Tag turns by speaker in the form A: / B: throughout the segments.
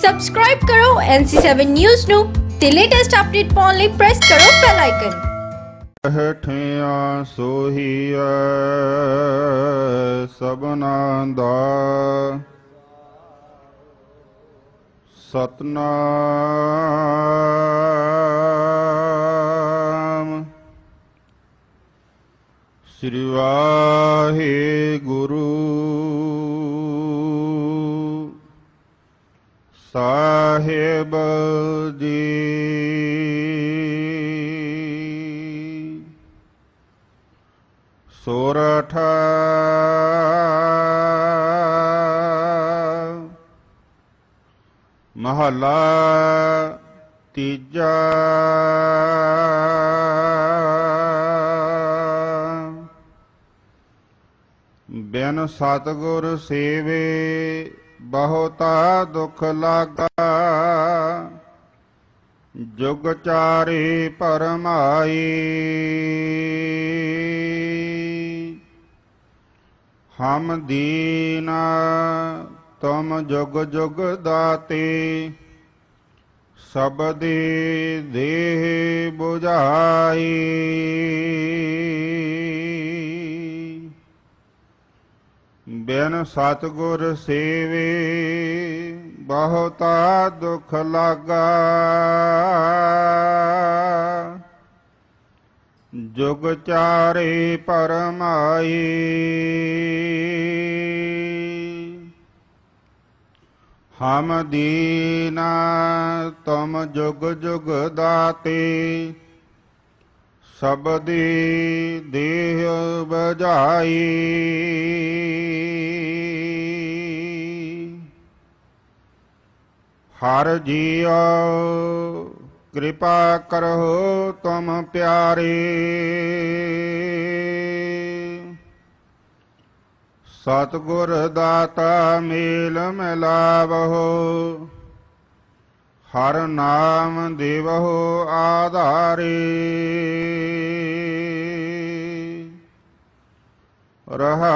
A: Subscribe ਕਰੋ NC7 news ਨੂੰ ਤੇ ਲੇਟੈਸਟ ਅਪਡੇਟ ਪਾਉਣ ਲਈ ਪ੍ਰੈਸ ਕਰੋ ਬੈਲ ਆਈਕਨ
B: ਬੈਠਿਆ ਸੋਹੀਐ ਸਭਨਾ ਦਾ ਸਤਨਾਮ ਸ੍ਰੀ ਵਾਹਿਗੁਰੂ ਸਾਹਿਬ ਜੀ ਸੋਰਠ ਮਹਲਾ ਤੀਜਾ। ਬਿਨ ਸਤਗੁਰ ਸੇਵੇ ਬਹੁਤਾ ਦੁਖ ਲਾਗਾ। ਜੁਗ ਚਾਰੇ ਪਰਮਾਈ। ਹਮ ਦੀਨਾ ਤੁਮ ਜੁਗ ਜੁਗ ਦਾਤੇ। ਸਬਦੇ ਦੇਹ 부 ਬਿਨ ਸਤਗੁਰ ਸੇਵੇ, ਬਹੁਤਾ ਦੁਖ ਲਾਗਾ। ਜੁਗ ਚਾਰੇ ਪਰਮਾਈ। ਹਮ ਦੀਨਾ ਤੁਮ ਜੁਗ ਜੁਗ ਦਾਤੇ। ਸਬਦੀ ਦੇਹ ਬਜਾਈ। ਹਰ ਜੀਉ, ਕਿਰਪਾ ਕਰੋ ਤੁਮ ਪਿਆਰੇ। ਸਤਿਗੁਰ ਦਾਤਾ ਮੇਲ ਮਿਲਾਵਹੁ, ਹਰ ਨਾਮ ਦੇਵਹੁ ਆਧਾਰੇ। ਰਹਾ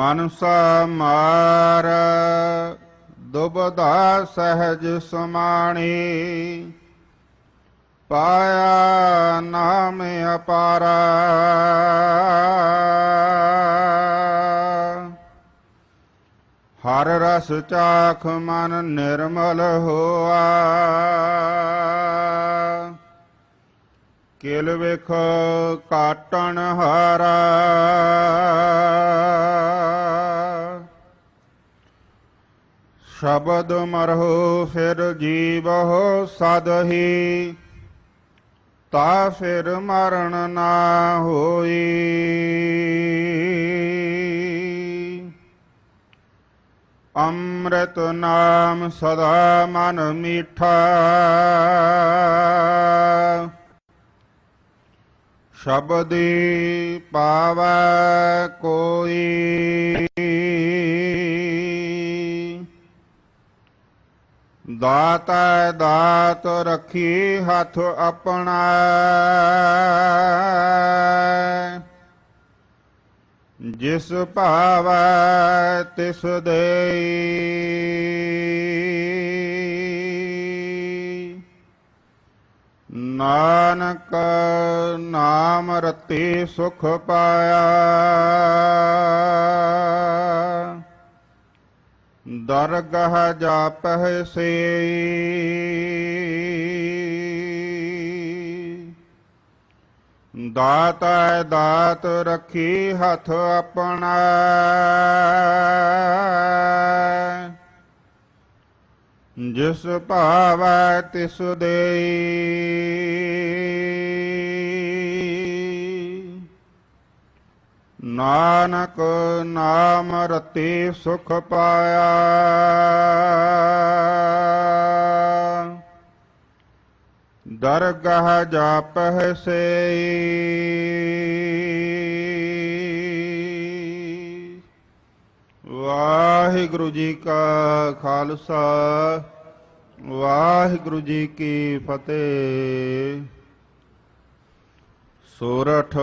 B: ਮਨਸਾ ਮਾਰ ਦੁਬਦਾ ਸਹਿਜ ਸਮਾਣੀ। ਪਾਇਆ ਨਾਮ ਅਪਾਰਾ। ਹਰ ਰਸ ਚਾਖ ਮਨ ਨਿਰਮਲ ਹੋਆ। ਕਿਲ ਵੇਖ ਕਾਟਣ ਹਾਰਾ। ਸ਼ਬਦ ਮਰਹੁ, ਫਿਰ ਜੀਵਹੁ ਸਦਹੀ। ਤਾ ਫਿਰ ਮਰਨ ਨਾ ਹੋਈ। ਅੰਮ੍ਰਿਤ ਨਾਮ ਸਦਾ ਮਨ ਮੀਠਾ। ਸ਼ਬਦੀ ਪਾਵੈ ਕੋਈ। ਦਾਤਾ ਦਾਤ ਰੱਖੀ ਹੱਥ ਆਪਣਾ। ਜਿਸ ਭਾਵੈ ਤਿਸ ਦੇਈ। ਨਾਨਕ ਨਾਮ ਰਤੇ ਸੁਖ ਪਾਇਆ। ਦਰਗਹ ਜਾਪਹਿ ਸੇ ਦਾਤਾ ਦਾਤ ਰੱਖੀ ਹੱਥ ਆਪਣਾ। ਜਿਸ ਭਾਵੈ ਤਿਸ ਦੇਈ। ਨਾਨਕ ਨਾਮ ਰਤੇ ਸੁਖ ਪਾਇਆ। ਦਰਗਾਹ ਜਾਪਹਿ ਸੇ ਵਾਹਿਗੁਰੂ ਜੀ ਕਾ ਖਾਲਸਾ, ਵਾਹਿਗੁਰੂ ਜੀ ਕੀ ਫਤਿਹ। ਸੋਰਠ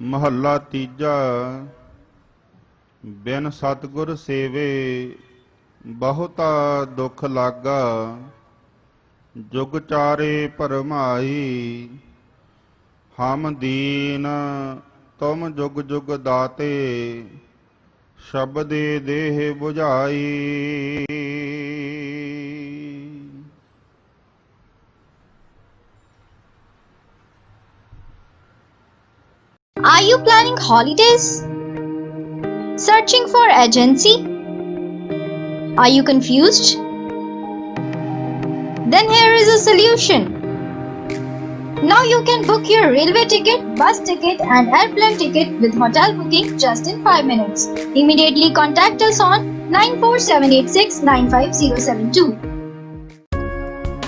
B: ਮਹੱਲਾ ਤੀਜਾ, ਬਿਨ ਸਤਗੁਰ ਸੇਵੇ ਬਹੁਤਾ ਦੁੱਖ ਲਾਗਾ, ਜੁਗ ਚਾਰੇ ਭਰਮਾਈ, ਹਮ ਦੀਨ ਤੁਮ ਜੁਗ ਜੁਗ ਦਾਤੇ, ਸ਼ਬਦੇ ਦੇਹ 부ਝਾਈ
A: holidays? Searching for agency? Are you confused? Then here is a solution. Now you can book your railway ticket, bus ticket and airplane ticket with hotel booking just in 5 minutes. Immediately contact us on 94786 95072.